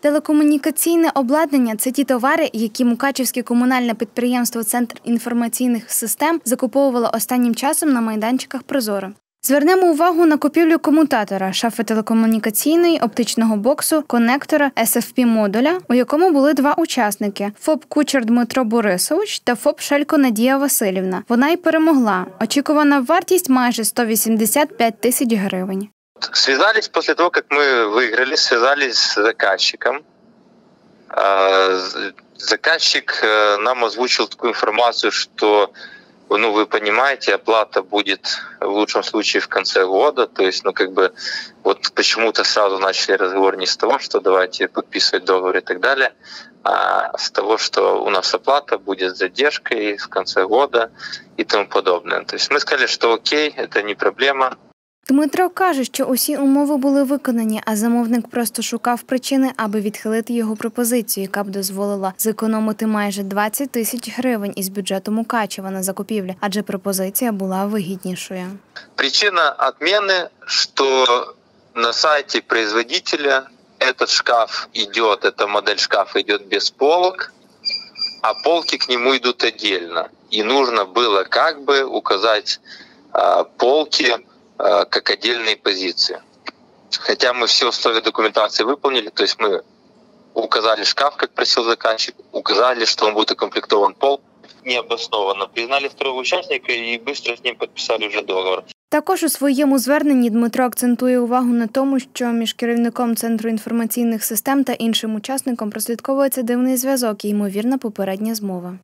Телекомунікаційне обладнання це ті товари, які Мукачівське комунальне підприємство Центр інформаційних систем закуповувало останнім часом на майданчиках Прозоро. Звернемо увагу на купівлю комутатора, шафи телекомунікаційної, оптичного боксу, конектора, SFP модуля, у якому були два учасники: ФОП Кучер Дмитро Борисович та ФОП Шелько Надія Васильівна. Вона й перемогла. Очікувана вартість майже 185 тисяч гривень. Связались после того, как мы выиграли, связались с заказчиком. А, Заказчик э, нам озвучил такую информацию, что, ну, вы понимаете, оплата будет в лучшем случае в конце года. То есть, ну, как бы, вот почему-то сразу начали разговор не с того, что давайте подписывать договор и так далее, а с того, что у нас оплата будет с задержкой в конце года и тому подобное. То есть мы сказали, что окей, это не проблема, Дмитро каже, що усі умови були виконані, а замовник просто шукав причини, аби відхилити його пропозицію, яка б дозволила зекономити майже 20 тисяч гривень із бюджету Мукачева на закупівлі, адже пропозиція була вигіднішою. Причина отмены, что на сайте производителя этот шкаф идет, эта модель шкафа идет без полок, а полки к нему идут отдельно. И нужно было как бы указать а, полки а, как отдельные позиции. Хотя мы все условия документации выполнили, то есть мы указали шкаф, как просил заказчик, указали, что он будет укомплектован пол, необоснованно. Признали второго участника и быстро с ним подписали уже договор. Також у своєму зверненні Дмитро акцентує увагу на тому, що між керівником центру інформаційних систем та іншим учасником прослідковується дивний зв'язок і ймовірна попередня змова.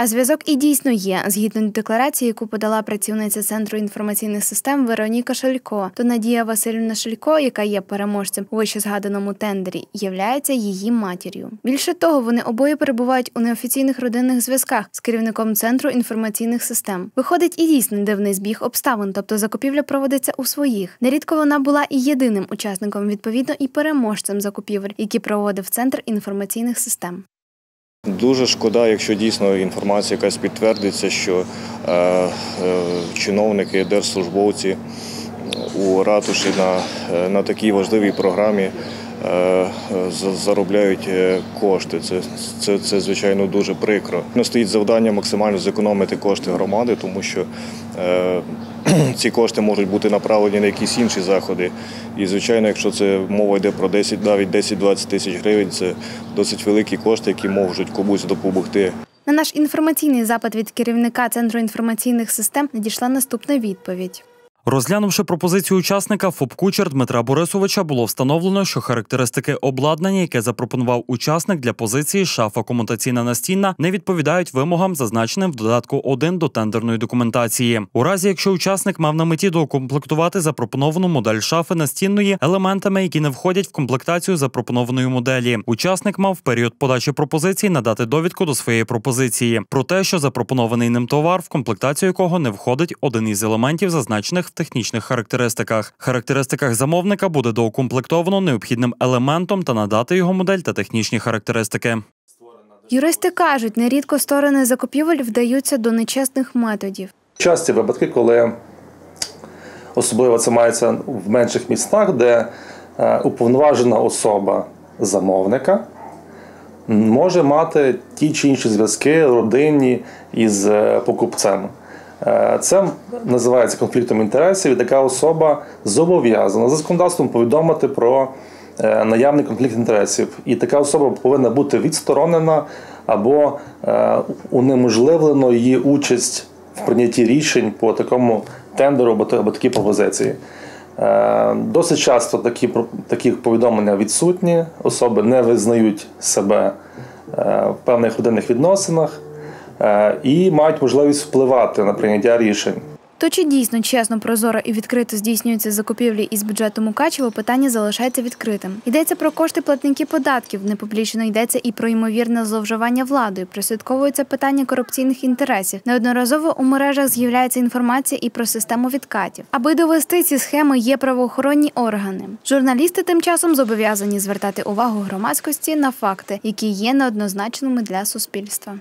А зв'язок і дійсно є. Згідно декларації, яку подала працівниця центру інформаційних систем Вероніка Шелько, то Надія Васильівна Шелько, яка є переможцем у вищезгаданому тендері, являється її матір'ю. Більше того, вони обоє перебувають у неофіційних родинних зв'язках з керівником центру інформаційних систем. Виходить і дійсно дивний збіг обставин, тобто закупівля проводиться у своїх. Нерідко вона була і єдиним учасником, відповідно, і переможцем закупівель, які проводив центр інформаційних систем. Дуже шкода, якщо дійсно інформація якась підтвердиться, що е, е, чиновники, держслужбовці у ратуші на, е, на такій важливій програмі заробляють е, кошти. Це, це, це звичайно дуже прикро. Ну, Стоїть завдання максимально зекономити кошти громади, тому що е, ці кошти можуть бути направлені на якісь інші заходи. І, звичайно, якщо це мова йде про 10, навіть 10-20 тисяч гривень, це досить великі кошти, які можуть комусь допомогти. На наш інформаційний запит від керівника центру інформаційних систем надійшла наступна відповідь. Розглянувши пропозицію учасника ФОП Кучер Дмитра Борисовича, було встановлено, що характеристики обладнання, яке запропонував учасник для позиції шафа комутаційна настінна, не відповідають вимогам, зазначеним в додатку 1 до тендерної документації. У разі, якщо учасник мав на меті доукомплектувати запропоновану модель шафи настінної елементами, які не входять в комплектацію запропонованої моделі, учасник мав в період подачі пропозиції надати довідку до своєї пропозиції про те, що запропонований ним товар, в комплектацію якого не входить один із елементів, зазначених в технічних характеристиках. Характеристиках замовника буде доукомплектовано необхідним елементом та надати його модель та технічні характеристики. Юристи кажуть, нерідко сторони закупівель вдаються до нечесних методів. Часті випадки, коли особливо це мається в менших містах, де е, уповноважена особа замовника може мати ті чи інші зв'язки родинні із е, покупцем. Е, Це називається конфліктом інтересів, і така особа зобов'язана за законодавством повідомити про е, наявний конфлікт інтересів. І така особа повинна бути відсторонена або е, унеможливлено її участь в прийнятті рішень по такому тендеру або, такій пропозиції. Досить часто такі, такі повідомлення відсутні, особи не визнають себе в певних родинних відносинах і мають можливість впливати на прийняття рішень. То чи дійсно чесно, прозоро і відкрито здійснюються закупівлі із бюджету Мукачева, питання залишається відкритим. Йдеться про кошти платників податків, непублічно йдеться і про ймовірне зловживання владою. Прослідковується питання корупційних інтересів. Неодноразово у мережах з'являється інформація і про систему відкатів. Аби довести ці схеми, є правоохоронні органи. Журналісти тим часом зобов'язані звертати увагу громадськості на факти, які є неоднозначними для суспільства.